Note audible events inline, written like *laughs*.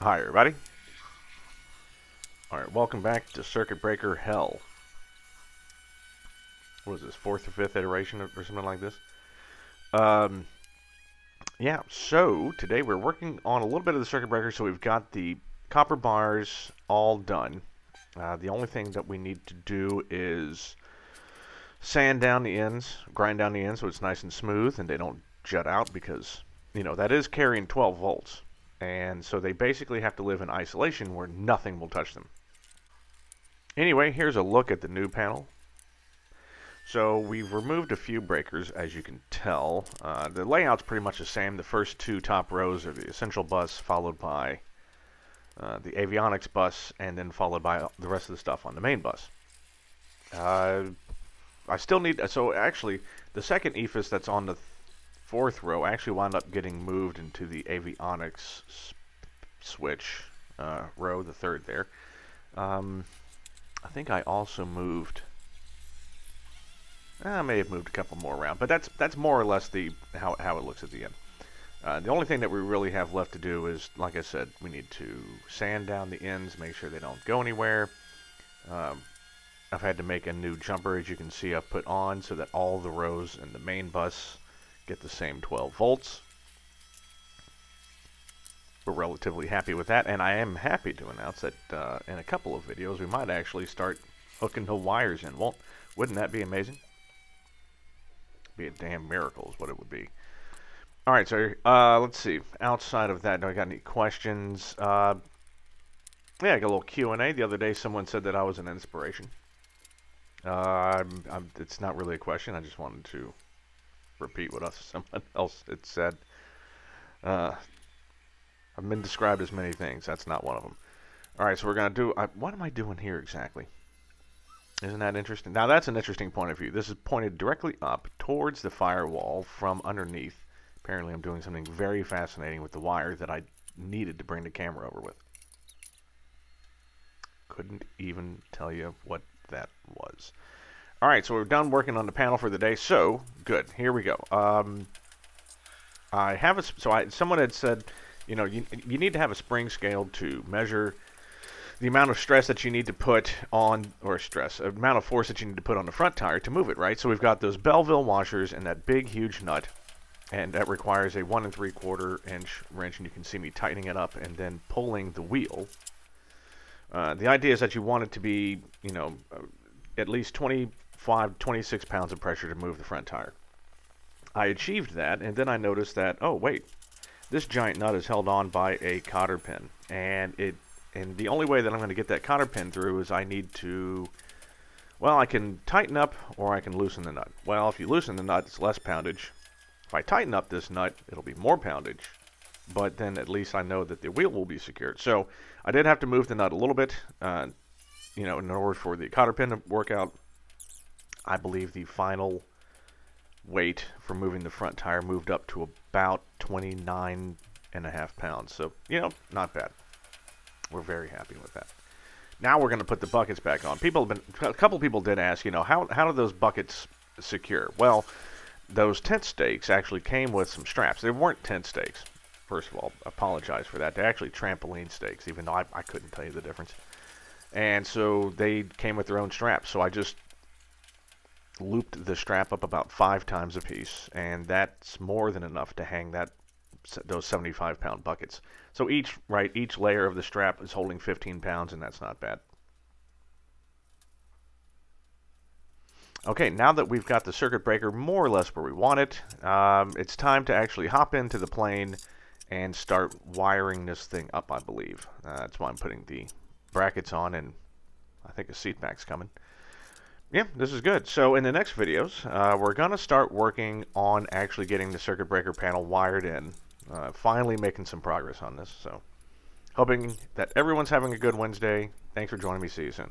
Hi, everybody. Alright, welcome back to Circuit Breaker Hell. What is this, fourth or fifth iteration or something like this? Um, yeah, so today we're working on a little bit of the circuit breaker, so we've got the copper bars all done. Uh, the only thing that we need to do is sand down the ends, grind down the ends so it's nice and smooth and they don't jut out because, you know, that is carrying 12 volts. And so they basically have to live in isolation where nothing will touch them. Anyway, here's a look at the new panel. So we've removed a few breakers, as you can tell. Uh, the layout's pretty much the same. The first two top rows are the essential bus, followed by uh, the avionics bus, and then followed by the rest of the stuff on the main bus. Uh, I still need, so actually, the second EFIS that's on the fourth row actually wound up getting moved into the avionics switch uh, row, the third there. Um, I think I also moved. I may have moved a couple more around, but that's that's more or less the how how it looks at the end. Uh, the only thing that we really have left to do is, like I said, we need to sand down the ends, make sure they don't go anywhere. Um, I've had to make a new jumper, as you can see, I've put on so that all the rows in the main bus get the same 12 volts. We're relatively happy with that, and I am happy to announce that uh, in a couple of videos we might actually start hooking the wires in. Won't, wouldn't that be amazing? Be a damn miracle is what it would be. All right, so uh, let's see. Outside of that, do I got any questions? Uh, yeah, I got a little Q&A. The other day someone said that I was an inspiration. Uh, I'm, I'm, it's not really a question. I just wanted to repeat what *laughs* someone else had said. Uh, I've been described as many things. That's not one of them. All right, so we're going to do... I, what am I doing here exactly? Isn't that interesting? Now, that's an interesting point of view. This is pointed directly up towards the firewall from underneath. Apparently, I'm doing something very fascinating with the wire that I needed to bring the camera over with. Couldn't even tell you what that was. All right, so we're done working on the panel for the day. So, good. Here we go. Um, I have a... So, I, someone had said, you know, you, you need to have a spring scale to measure the amount of stress that you need to put on, or stress, amount of force that you need to put on the front tire to move it, right? So we've got those Belleville washers and that big, huge nut, and that requires a one and three quarter inch wrench, and you can see me tightening it up and then pulling the wheel. Uh, the idea is that you want it to be, you know, uh, at least 25, 26 pounds of pressure to move the front tire. I achieved that, and then I noticed that, oh, wait, this giant nut is held on by a cotter pin, and it and the only way that I'm going to get that cotter pin through is I need to, well, I can tighten up or I can loosen the nut. Well, if you loosen the nut, it's less poundage. If I tighten up this nut, it'll be more poundage, but then at least I know that the wheel will be secured. So I did have to move the nut a little bit, uh, you know, in order for the cotter pin to work out. I believe the final weight for moving the front tire moved up to about 29 and a half pounds. So, you know, not bad. We're very happy with that. Now we're going to put the buckets back on. People have been, a couple people did ask, you know, how, how do those buckets secure? Well, those tent stakes actually came with some straps. They weren't tent stakes. First of all, apologize for that. They're actually trampoline stakes, even though I, I couldn't tell you the difference. And so they came with their own straps. So I just looped the strap up about five times a piece, and that's more than enough to hang that those 75 pound buckets. So each right each layer of the strap is holding 15 pounds, and that's not bad. Okay, now that we've got the circuit breaker more or less where we want it, um, it's time to actually hop into the plane and start wiring this thing up, I believe. Uh, that's why I'm putting the brackets on, and I think a seat back's coming yeah, this is good. So in the next videos, uh, we're going to start working on actually getting the circuit breaker panel wired in. Uh, finally making some progress on this. So hoping that everyone's having a good Wednesday. Thanks for joining me. See you soon.